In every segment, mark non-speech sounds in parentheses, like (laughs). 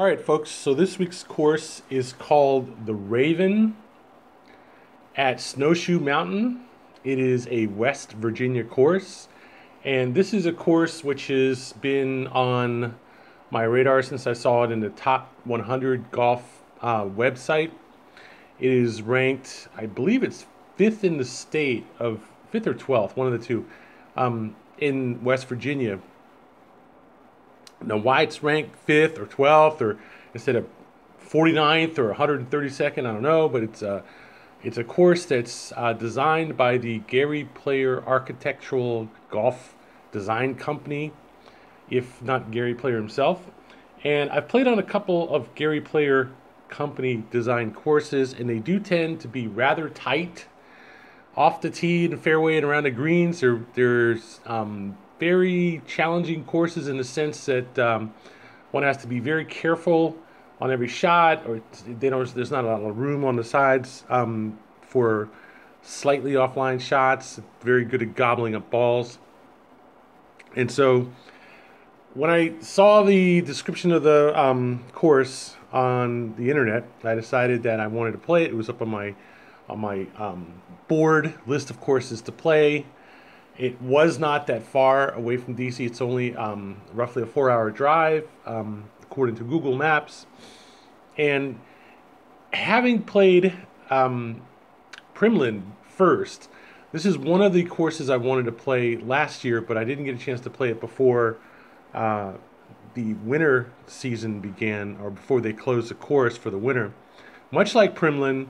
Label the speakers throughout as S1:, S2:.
S1: All right, folks, so this week's course is called The Raven at Snowshoe Mountain. It is a West Virginia course, and this is a course which has been on my radar since I saw it in the top 100 golf uh, website. It is ranked, I believe it's fifth in the state of, fifth or 12th, one of the two, um, in West Virginia why it's ranked fifth or 12th or instead of 49th or 132nd, I don't know, but it's a, it's a course that's uh, designed by the Gary Player Architectural Golf Design Company, if not Gary Player himself. And I've played on a couple of Gary Player Company design courses, and they do tend to be rather tight off the tee and fairway and around the greens. There, there's um, very challenging courses in the sense that um, one has to be very careful on every shot, or they don't. There's not a lot of room on the sides um, for slightly offline shots. Very good at gobbling up balls, and so when I saw the description of the um, course on the internet, I decided that I wanted to play it. It was up on my on my um, board list of courses to play. It was not that far away from DC. It's only um, roughly a four hour drive, um, according to Google Maps. And having played um, Primland first, this is one of the courses I wanted to play last year, but I didn't get a chance to play it before uh, the winter season began or before they closed the course for the winter. Much like Primland,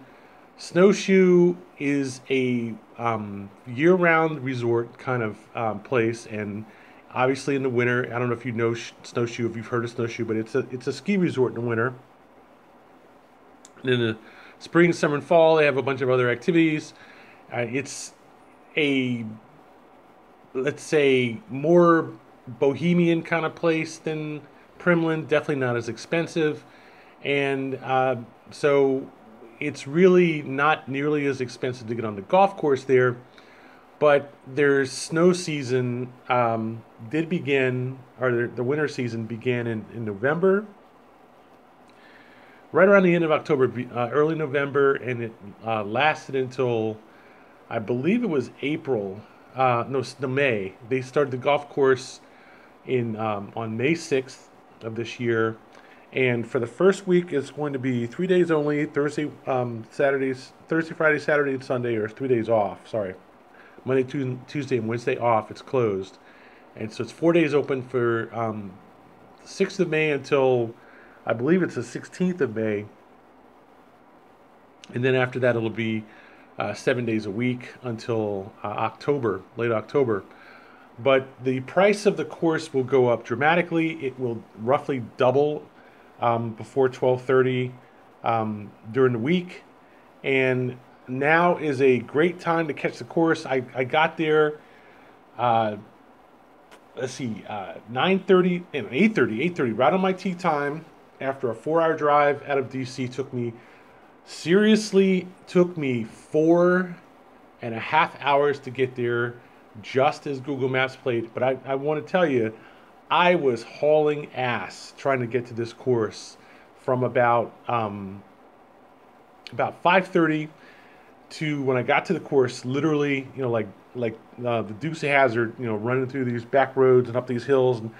S1: Snowshoe is a um, year-round resort kind of um, place, and obviously in the winter, I don't know if you know Snowshoe, if you've heard of Snowshoe, but it's a it's a ski resort in the winter. And in the spring, summer, and fall, they have a bunch of other activities. Uh, it's a let's say more bohemian kind of place than Primland. Definitely not as expensive, and uh, so it's really not nearly as expensive to get on the golf course there, but their snow season um, did begin, or the winter season began in, in November, right around the end of October, uh, early November, and it uh, lasted until I believe it was April, uh, no, no, May. They started the golf course in um, on May 6th of this year and for the first week, it's going to be three days only Thursday, um, Saturdays, Thursday, Friday, Saturday, and Sunday, or three days off. Sorry. Monday, Tuesday, and Wednesday off. It's closed. And so it's four days open for um, 6th of May until I believe it's the 16th of May. And then after that, it'll be uh, seven days a week until uh, October, late October. But the price of the course will go up dramatically. It will roughly double um, before 12:30 um, during the week, and now is a great time to catch the course. I, I got there. Uh, let's see, uh, 9:30 and 8:30, 8:30, right on my tee time. After a four-hour drive out of DC, took me seriously took me four and a half hours to get there, just as Google Maps played. But I, I want to tell you, I was hauling ass trying to get to this course from about um, about 5:30 to when I got to the course. Literally, you know, like like uh, the Dukes of Hazzard, you know, running through these back roads and up these hills, and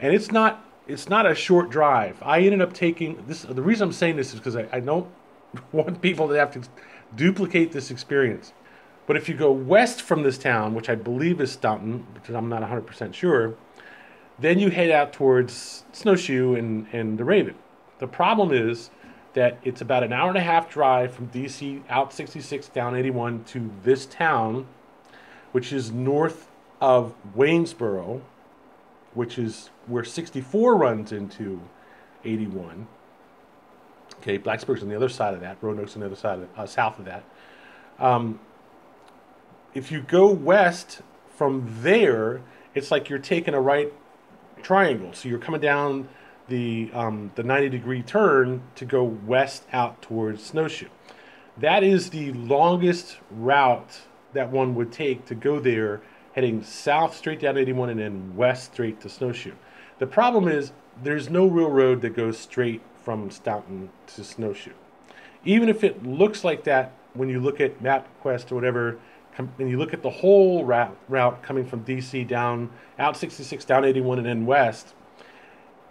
S1: and it's not it's not a short drive. I ended up taking this. The reason I'm saying this is because I, I don't (laughs) want people to have to duplicate this experience. But if you go west from this town, which I believe is Staunton, because I'm not 100% sure, then you head out towards Snowshoe and, and the Raven. The problem is that it's about an hour and a half drive from DC out 66 down 81 to this town, which is north of Waynesboro, which is where 64 runs into 81. Okay, Blacksburg's on the other side of that. Roanoke's on the other side of uh, south of that. Um, if you go west from there, it's like you're taking a right triangle. So you're coming down the um, the 90 degree turn to go west out towards Snowshoe. That is the longest route that one would take to go there, heading south straight down 81 and then west straight to Snowshoe. The problem is there's no real road that goes straight from Staunton to Snowshoe. Even if it looks like that when you look at MapQuest or whatever, and you look at the whole route, route coming from DC down out 66 down 81 and then west,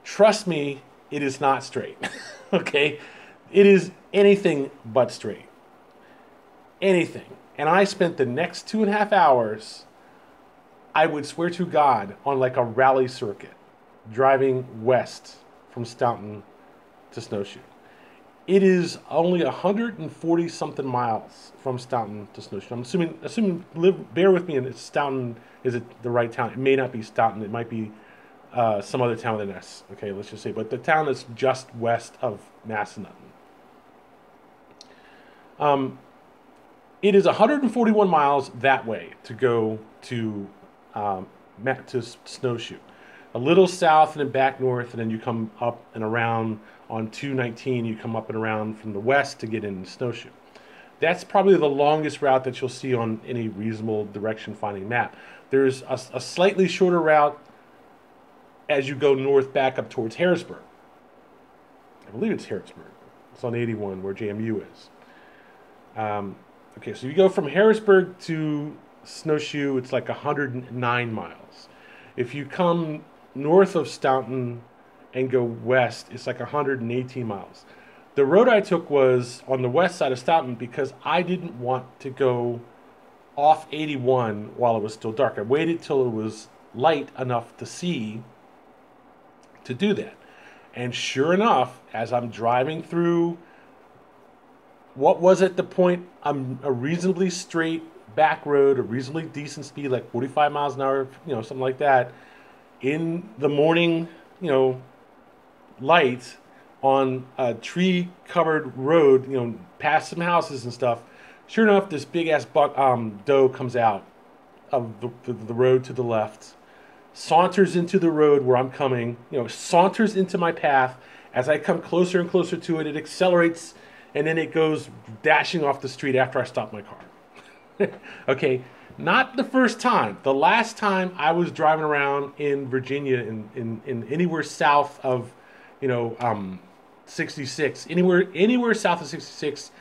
S1: trust me, it is not straight. (laughs) okay, it is anything but straight. Anything. And I spent the next two and a half hours, I would swear to God, on like a rally circuit, driving west from Staunton to Snowshoe. It is only 140 something miles from Staunton to Snowshoe. I'm assuming, assuming, live, bear with me, and it's Staunton is it the right town? It may not be Staunton. It might be uh, some other town than S. Okay, let's just say, but the town is just west of Massanutten. Um, it is 141 miles that way to go to um, to Snowshoe. A little south and then back north, and then you come up and around on 219. You come up and around from the west to get into Snowshoe. That's probably the longest route that you'll see on any reasonable direction finding map. There's a, a slightly shorter route as you go north back up towards Harrisburg. I believe it's Harrisburg. It's on 81 where JMU is. Um, okay, so you go from Harrisburg to Snowshoe, it's like 109 miles. If you come north of Staunton and go west, it's like 118 miles. The road I took was on the west side of Staunton because I didn't want to go off 81 while it was still dark. I waited till it was light enough to see to do that. And sure enough, as I'm driving through what was at the point I'm a reasonably straight back road, a reasonably decent speed, like 45 miles an hour, you know, something like that, in the morning, you know, light on a tree covered road, you know, past some houses and stuff. Sure enough, this big ass buck um, doe comes out of the, the, the road to the left saunters into the road where I'm coming, you know, saunters into my path. As I come closer and closer to it, it accelerates and then it goes dashing off the street after I stop my car. (laughs) okay, not the first time. The last time I was driving around in Virginia, in, in, in anywhere south of, you know, um, 66, anywhere anywhere south of 66,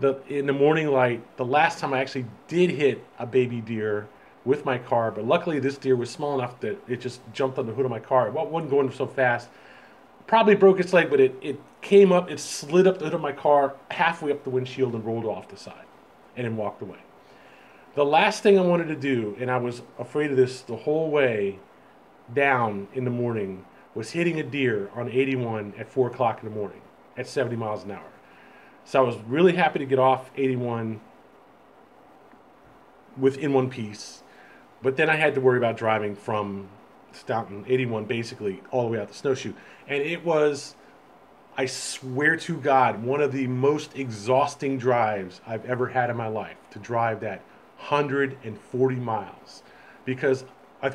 S1: the in the morning light. The last time I actually did hit a baby deer with my car, but luckily this deer was small enough that it just jumped on the hood of my car. It wasn't going so fast. Probably broke its leg, but it, it came up, it slid up the hood of my car halfway up the windshield and rolled off the side and then walked away. The last thing I wanted to do, and I was afraid of this the whole way down in the morning, was hitting a deer on 81 at 4 o'clock in the morning at 70 miles an hour. So I was really happy to get off 81 within one piece but then I had to worry about driving from Staunton 81 basically all the way out to Snowshoe. And it was, I swear to God, one of the most exhausting drives I've ever had in my life to drive that 140 miles. Because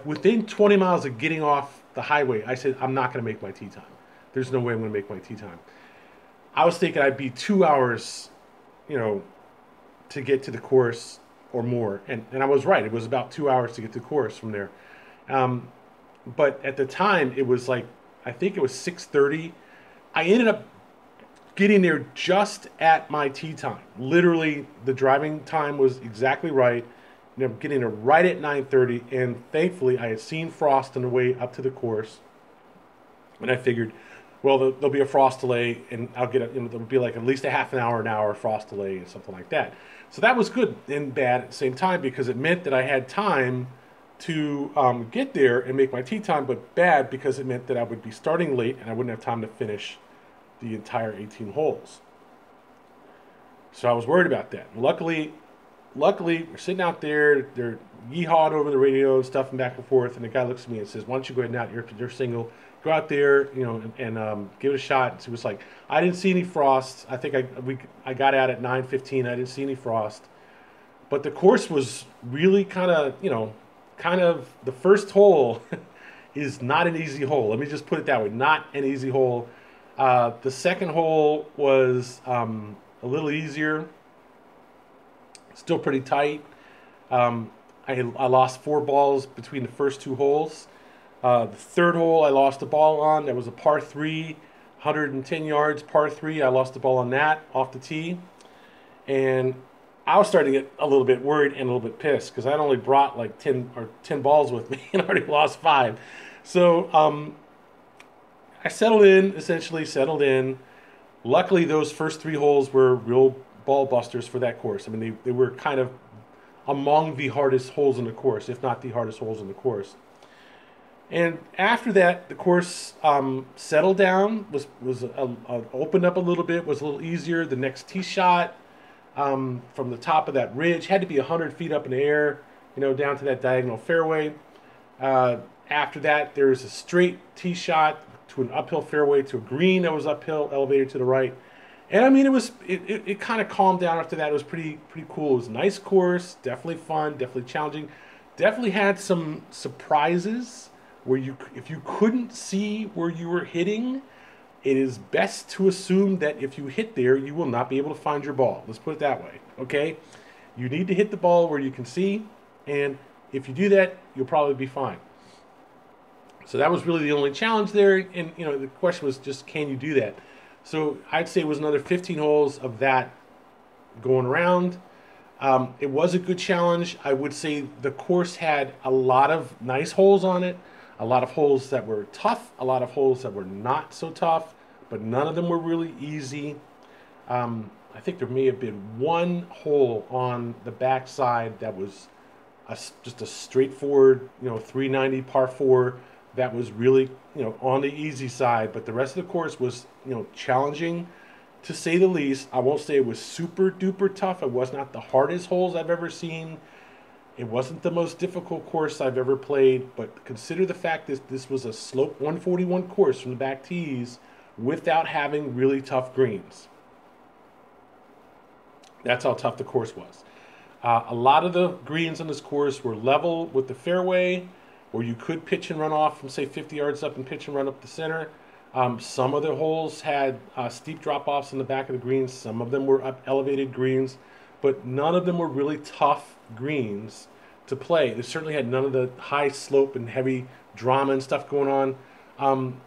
S1: within 20 miles of getting off the highway, I said, I'm not going to make my tee time. There's no way I'm going to make my tee time. I was thinking I'd be two hours, you know, to get to the course or more. And, and I was right. It was about two hours to get to the course from there. Um, but at the time, it was like, I think it was 6.30. I ended up getting there just at my tee time. Literally, the driving time was exactly right. You know, getting there right at 9.30. And thankfully, I had seen frost on the way up to the course. And I figured, well, there'll be a frost delay, and I'll get a, you know, there'll be like at least a half an hour, an hour frost delay, and something like that. So that was good and bad at the same time because it meant that I had time to um, get there and make my tee time, but bad because it meant that I would be starting late and I wouldn't have time to finish the entire 18 holes. So I was worried about that. Luckily, luckily, we're sitting out there, they're yeehawing over the radio and stuff and back and forth, and the guy looks at me and says, "Why don't you go ahead and out? You're, you're single go out there, you know, and, and um, give it a shot. So it was like I didn't see any frost. I think I we I got out at 9:15. I didn't see any frost, but the course was really kind of you know, kind of the first hole (laughs) is not an easy hole. Let me just put it that way, not an easy hole. Uh, the second hole was um, a little easier, still pretty tight. Um, I, I lost four balls between the first two holes. Uh, the third hole I lost a ball on. That was a par three, 110 yards, par three. I lost the ball on that off the tee, and I was starting to get a little bit worried and a little bit pissed because I'd only brought like 10 or 10 balls with me (laughs) and already lost five. So um, I settled in, essentially settled in. Luckily, those first three holes were real ball busters for that course. I mean, they, they were kind of among the hardest holes in the course, if not the hardest holes in the course. And after that, the course um, settled down, was was a, a, opened up a little bit, was a little easier. The next tee shot um, from the top of that ridge had to be 100 feet up in the air, you know, down to that diagonal fairway. Uh, after that, there's a straight tee shot to an uphill fairway to a green that was uphill, elevated to the right. And I mean, it was it, it, it kind of calmed down after that. It was pretty pretty cool. It was a nice course, definitely fun, definitely challenging. Definitely had some surprises where you if you couldn't see where you were hitting, it is best to assume that if you hit there, you will not be able to find your ball. Let's put it that way. Okay, you need to hit the ball where you can see, and if you do that, you'll probably be fine. So that was really the only challenge there, and you know the question was just can you do that? So I'd say it was another 15 holes of that going around. Um, it was a good challenge. I would say the course had a lot of nice holes on it, a lot of holes that were tough, a lot of holes that were not so tough, but none of them were really easy. Um, I think there may have been one hole on the backside that was a, just a straightforward, you know, 390 par four that was really you know on the easy side, but the rest of the course was you know challenging to say the least. I won't say it was super duper tough. It was not the hardest holes I've ever seen. It wasn't the most difficult course I've ever played, but consider the fact that this was a slope 141 course from the back tees without having really tough greens. That's how tough the course was. Uh, a lot of the greens on this course were level with the fairway or you could pitch and run off from say 50 yards up and pitch and run up the center. Um, some of the holes had uh, steep drop offs in the back of the greens. Some of them were up elevated greens, but none of them were really tough greens to play. They certainly had none of the high slope and heavy drama and stuff going on. Um,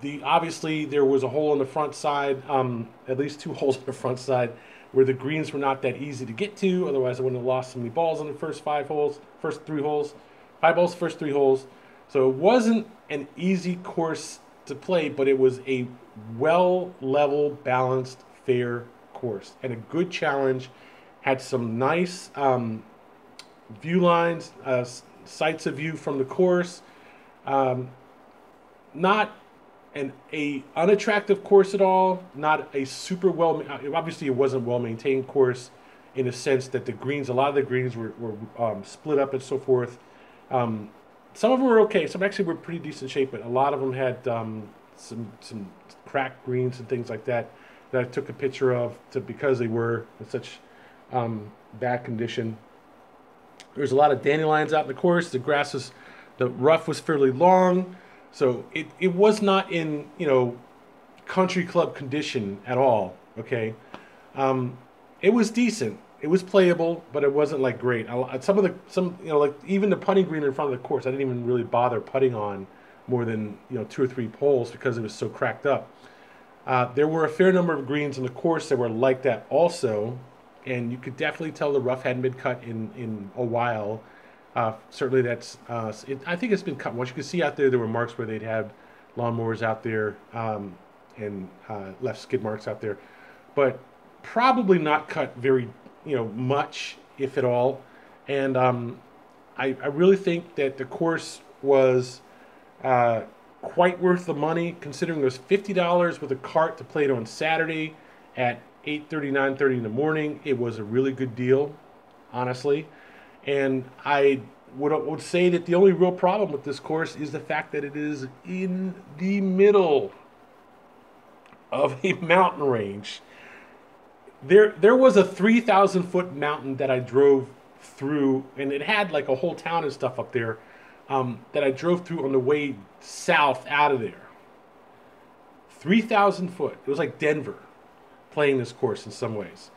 S1: the obviously there was a hole on the front side, um, at least two (laughs) holes on the front side, where the greens were not that easy to get to. Otherwise, I wouldn't have lost so many balls on the first five holes, first three holes. Five balls, first three holes. So it wasn't an easy course to play, but it was a well level, balanced, fair course and a good challenge. Had some nice um, view lines, uh, sights of view from the course. Um, not an a unattractive course at all. Not a super well. Obviously, it wasn't well maintained course in a sense that the greens, a lot of the greens were, were um, split up and so forth. Um, some of them were okay. Some actually were pretty decent shape, but a lot of them had um, some some cracked greens and things like that that I took a picture of to, because they were in such um, bad condition. There's a lot of dandelions out in the course. The grass was, the rough was fairly long, so it, it was not in you know country club condition at all. Okay, um, it was decent it was playable, but it wasn't like great. some of the some you know like even the putting green in front of the course, I didn't even really bother putting on more than you know two or three holes because it was so cracked up. Uh, there were a fair number of greens in the course that were like that also, and you could definitely tell the rough hadn't been cut in in a while. Uh, certainly, that's uh, it, I think it's been cut. Once you could see out there, there were marks where they'd had lawnmowers out there um, and uh, left skid marks out there, but probably not cut very you know much, if at all. And um, I, I really think that the course was uh, quite worth the money, considering it was fifty dollars with a cart to play it on Saturday at 8:30, 9:30 in the morning. It was a really good deal, honestly. And I would would say that the only real problem with this course is the fact that it is in the middle of a (laughs) mountain range there there was a 3000 foot mountain that i drove through and it had like a whole town and stuff up there um, that i drove through on the way south out of there 3000 foot it was like denver playing this course in some ways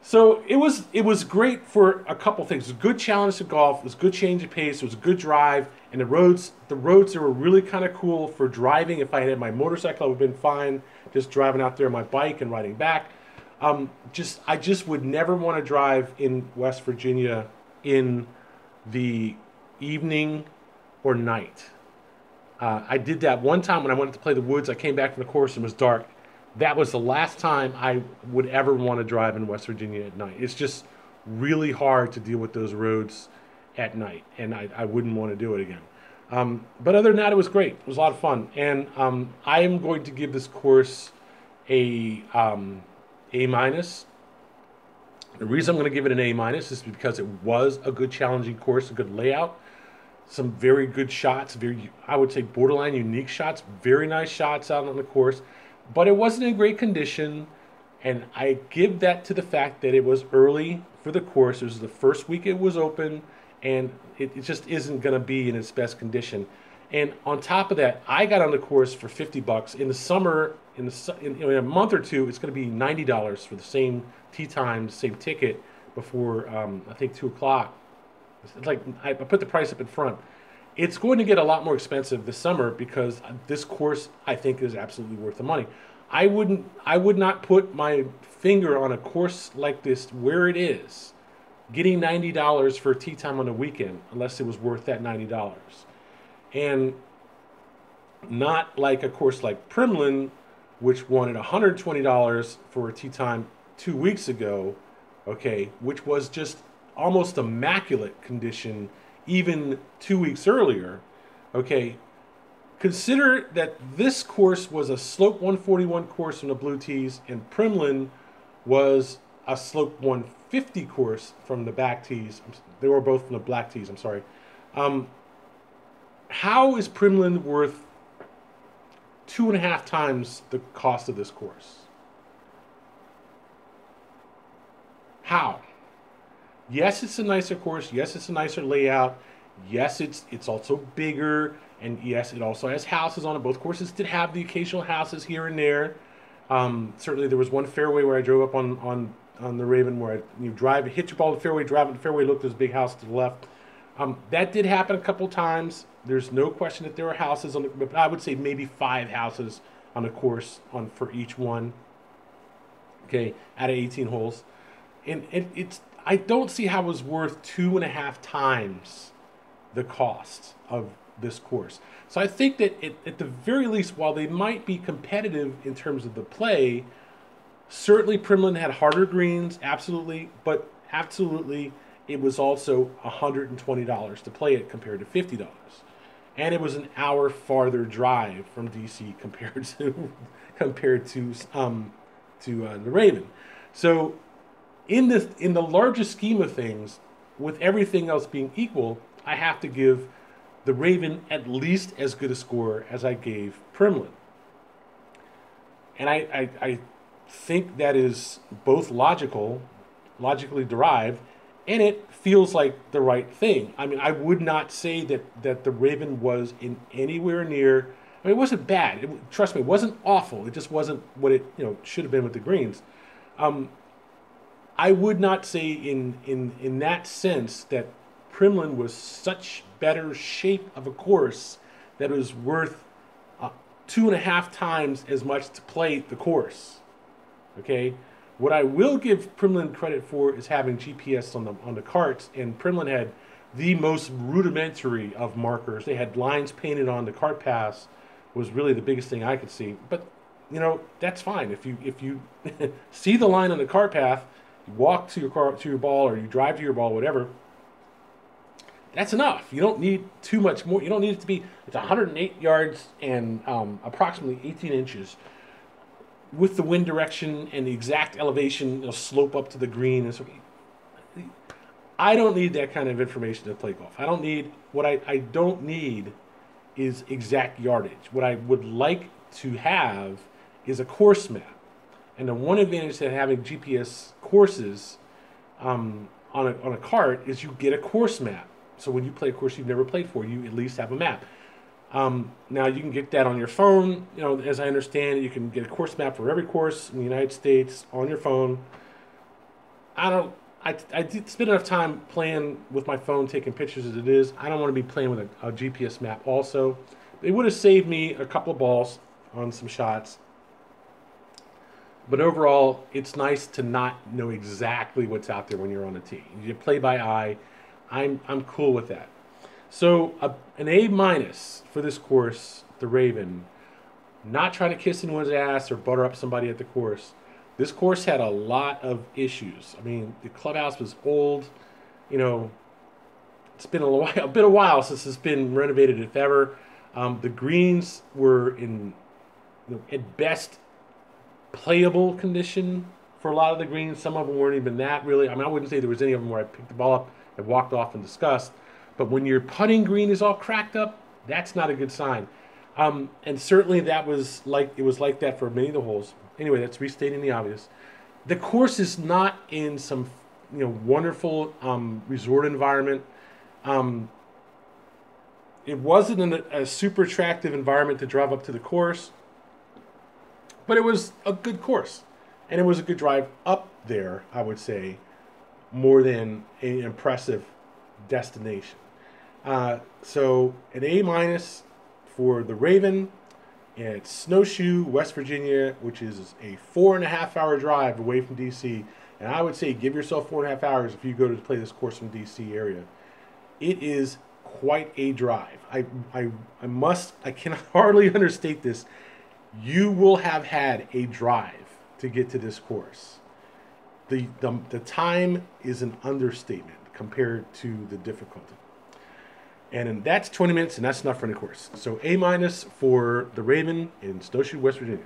S1: so it was it was great for a couple things. It was a good challenge to golf. It was a good change of pace. It was a good drive, And the roads, the roads that were really kind of cool for driving. If I had my motorcycle, I would have been fine just driving out there on my bike and riding back. Um, just I just would never want to drive in West Virginia in the evening or night. Uh, I did that one time when I went to play the woods. I came back from the course and it was dark. That was the last time I would ever want to drive in West Virginia at night. It's just really hard to deal with those roads at night, and I, I wouldn't want to do it again. Um, but other than that, it was great. It was a lot of fun, and um, I am going to give this course a um, A minus. The reason I'm going to give it an A minus is because it was a good challenging course, a good layout, some very good shots, very I would say borderline unique shots, very nice shots out on the course, but it wasn't in great condition, and I give that to the fact that it was early for the course. It was the first week it was open and it, it just isn't going to be in its best condition. And on top of that, I got on the course for 50 bucks. In the summer, in, the, in, in a month or two, it's going to be $90 for the same tee time, same ticket before um, I think 2 o'clock. It's like I put the price up in front. It's going to get a lot more expensive this summer because this course I think is absolutely worth the money. I wouldn't I would not put my finger on a course like this where it is getting $90 for tee time on a weekend unless it was worth that $90. And not like a course like Primland, which wanted $120 for a tee time two weeks ago, okay, which was just almost immaculate condition even two weeks earlier, okay. Consider that this course was a slope 141 course from the blue tees, and Primland was a slope 150 course from the back tees. They were both from the black tees. I'm sorry. Um, how is Primland worth two and a half times the cost of this course? How? Yes, it's a nicer course. Yes, it's a nicer layout. Yes, it's it's also bigger, and yes, it also has houses on it. Both courses did have the occasional houses here and there. Um, certainly, there was one fairway where I drove up on on on the Raven where you drive, hit your ball to the fairway, drive it the fairway, look, there's a big house to the left. Um, that did happen a couple times. There's no question that there are houses on the, but I would say maybe five houses on the course on for each one. Okay, out of 18 holes, and it, it's I don't see how it was worth two and a half times the cost of this course. So I think that it, at the very least, while they might be competitive in terms of the play, Certainly, Primland had harder greens, absolutely, but absolutely, it was also $120 to play it compared to $50. And it was an hour farther drive from DC (laughs) compared to compared to um, to uh, the Raven. So, in this in the largest scheme of things, with everything else being equal, I have to give the Raven at least as good a score as I gave Primland. And I, I, I think that is both logical, logically derived, and it feels like the right thing. I mean, I would not say that that the Raven was in anywhere near. I mean, it wasn't bad. It, trust me, it wasn't awful. It just wasn't what it you know should have been with the greens. Um, I would not say in in in that sense that Primland was such better shape of a course that it was worth uh, two and a half times as much to play the course. Okay, what I will give Primland credit for is having GPS on the on the carts, and Primland had the most rudimentary of markers. They had lines painted on the cart paths, was really the biggest thing I could see. But you know that's fine if you if you (laughs) see the line on the cart path, you walk to your car to your ball or you drive to your ball, whatever. That's enough. You don't need too much more. You don't need it to be. It's 108 yards and um, approximately 18 inches with the wind direction and the exact elevation, slope up to the green. And so, I don't need that kind of information to play golf. I don't need what I, I don't need is exact yardage. What I would like to have is a course map. And the one advantage to having GPS courses um, on, a, on a cart is you get a course map. So when you play a course you've never played for, you at least have a map. Um, now you can get that on your phone. You know, as I understand, you can get a course map for every course in the United States on your phone. I don't. I, I did spend enough time playing with my phone, taking pictures as it is. I don't want to be playing with a, a GPS map also. It would have saved me a couple of balls on some shots. But overall, it's nice to not know exactly what's out there when you're on a tee. You play by eye. I'm, I'm cool with that. So a, an A minus for this course, the Raven. Not trying to kiss anyone's ass or butter up somebody at the course. This course had a lot of issues. I mean, the clubhouse was old. You know, it's been a, while, (laughs) a bit of a while since it's been renovated, if ever. Um, the greens were in, you know, at best, playable condition for a lot of the greens. Some of them weren't even that really. I mean, I wouldn't say there was any of them where I picked the ball up and walked off and discussed. But when your putting green is all cracked up, that's not a good sign. Um, and certainly that was like it was like that for many of the holes. Anyway, that's restating the obvious. The course is not in some you know wonderful um, resort environment. Um, it wasn't in a, a super attractive environment to drive up to the course, but it was a good course, and it was a good drive up there. I would say more than an impressive destination. Uh, so an A minus for the Raven. It's Snowshoe, West Virginia, which is a four and a half hour drive away from DC. And I would say give yourself four and a half hours if you go to play this course from DC area. It is quite a drive. I, I, I must, I can (laughs) hardly understate this. You will have had a drive to get to this course. The, the, the time is an understatement compared to the difficulty. And that's 20 minutes, and that's enough for any course. So A minus for the Raven in Snowshoe, West Virginia.